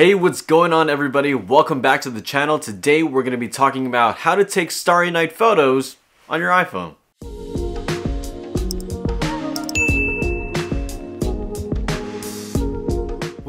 Hey, what's going on everybody? Welcome back to the channel. Today we're going to be talking about how to take starry night photos on your iPhone.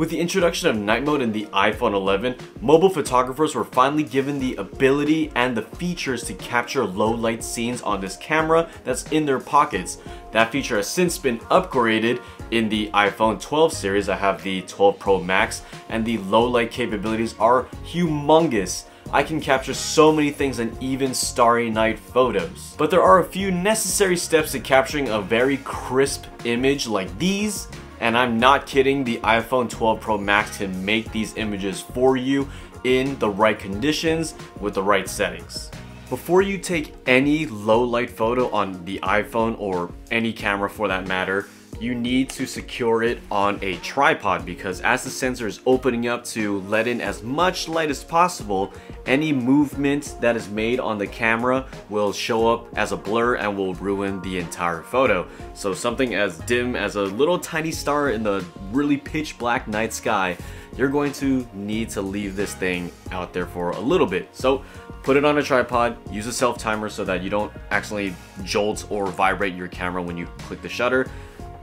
With the introduction of night mode in the iPhone 11, mobile photographers were finally given the ability and the features to capture low light scenes on this camera that's in their pockets. That feature has since been upgraded in the iPhone 12 series. I have the 12 Pro Max and the low light capabilities are humongous. I can capture so many things in even starry night photos. But there are a few necessary steps to capturing a very crisp image like these and I'm not kidding, the iPhone 12 Pro Max can make these images for you in the right conditions with the right settings. Before you take any low light photo on the iPhone or any camera for that matter, you need to secure it on a tripod because as the sensor is opening up to let in as much light as possible, any movement that is made on the camera will show up as a blur and will ruin the entire photo. So something as dim as a little tiny star in the really pitch black night sky, you're going to need to leave this thing out there for a little bit. So put it on a tripod, use a self timer so that you don't accidentally jolt or vibrate your camera when you click the shutter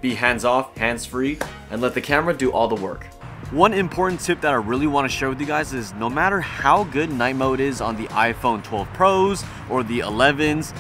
be hands off, hands free, and let the camera do all the work. One important tip that I really want to share with you guys is no matter how good night mode is on the iPhone 12 Pros or the 11s,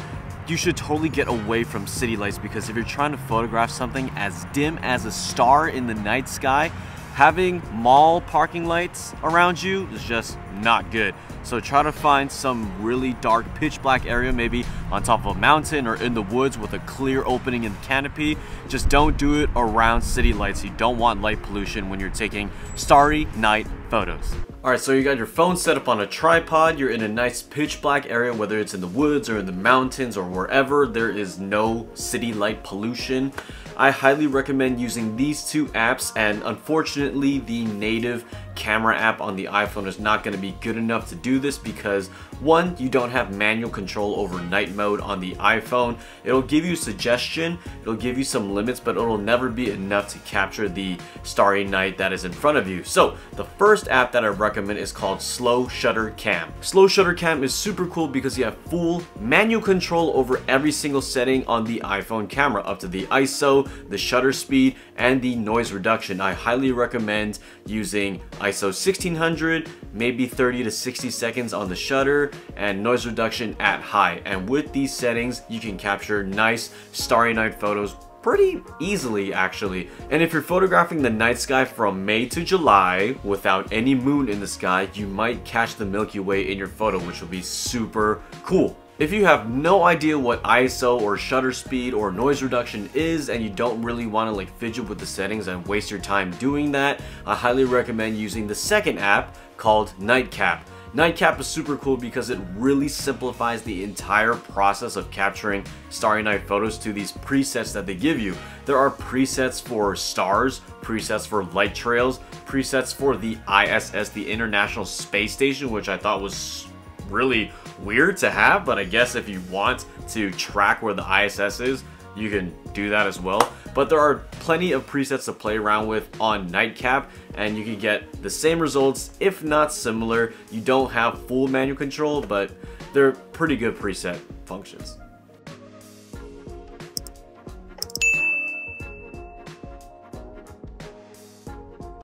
you should totally get away from city lights because if you're trying to photograph something as dim as a star in the night sky, having mall parking lights around you is just not good. So try to find some really dark pitch black area, maybe on top of a mountain or in the woods with a clear opening in the canopy. Just don't do it around city lights. You don't want light pollution when you're taking starry night photos. Alright, so you got your phone set up on a tripod, you're in a nice pitch black area, whether it's in the woods or in the mountains or wherever, there is no city light pollution. I highly recommend using these two apps and unfortunately the native camera app on the iPhone is not going to be good enough to do this because one, you don't have manual control over night mode on the iPhone. It'll give you suggestion, it'll give you some limits, but it'll never be enough to capture the starry night that is in front of you. So the first app that I recommend is called Slow Shutter Cam. Slow Shutter Cam is super cool because you have full manual control over every single setting on the iPhone camera up to the ISO, the shutter speed, and the noise reduction. I highly recommend using ISO 1600, maybe 30 to 60 seconds on the shutter, and noise reduction at high. And with these settings, you can capture nice starry night photos pretty easily actually. And if you're photographing the night sky from May to July without any moon in the sky, you might catch the Milky Way in your photo, which will be super cool. If you have no idea what ISO or shutter speed or noise reduction is and you don't really want to like fidget with the settings and waste your time doing that, I highly recommend using the second app called Nightcap. Nightcap is super cool because it really simplifies the entire process of capturing Starry Night photos to these presets that they give you. There are presets for stars, presets for light trails, presets for the ISS, the International Space Station, which I thought was really weird to have, but I guess if you want to track where the ISS is, you can do that as well. But there are plenty of presets to play around with on Nightcap, and you can get the same results, if not similar. You don't have full manual control, but they're pretty good preset functions.